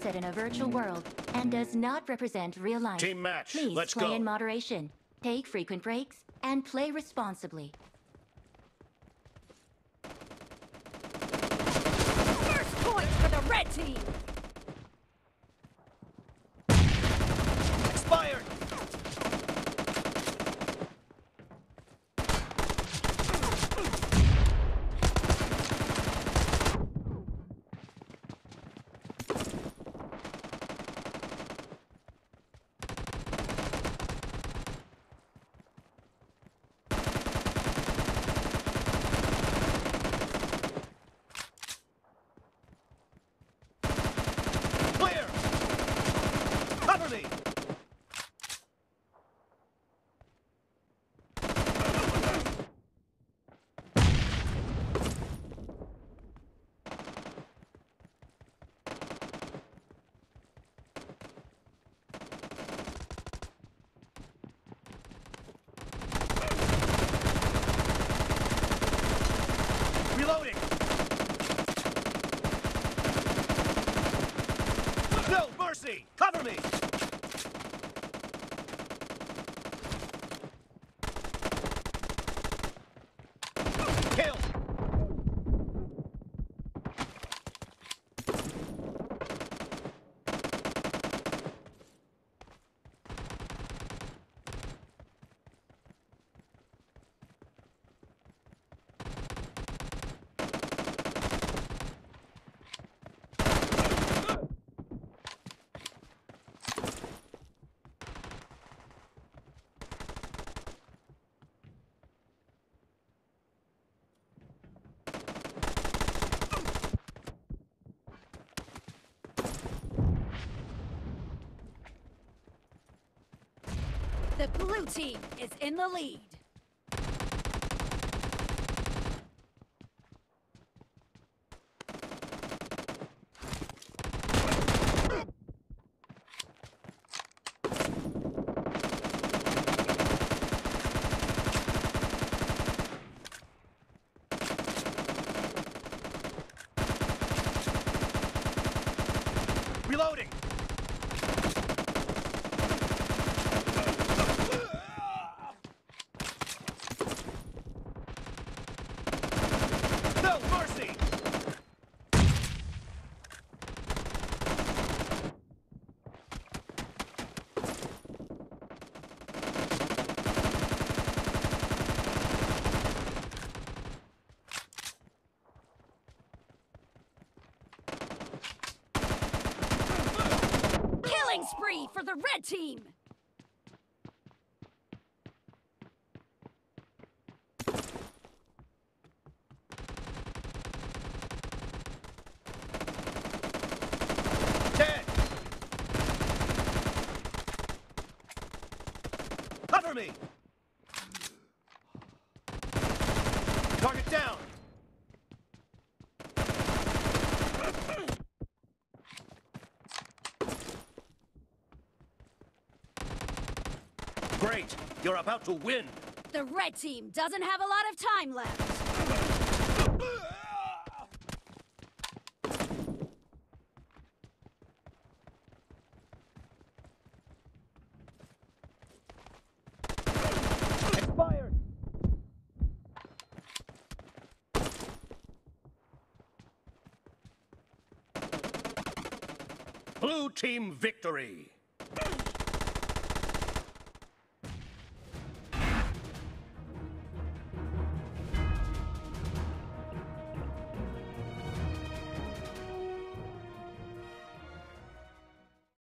set in a virtual world and does not represent real life. Team match. Please Let's play go. in moderation, take frequent breaks, and play responsibly. First point for the red team! Expired! Clear! Cover me! Reloading! No mercy! Cover me! The blue team is in the lead. Reloading! No mercy! Killing spree for the red team! Cover me! Target down! Great! You're about to win! The red team doesn't have a lot of time left. Expired! Blue team victory!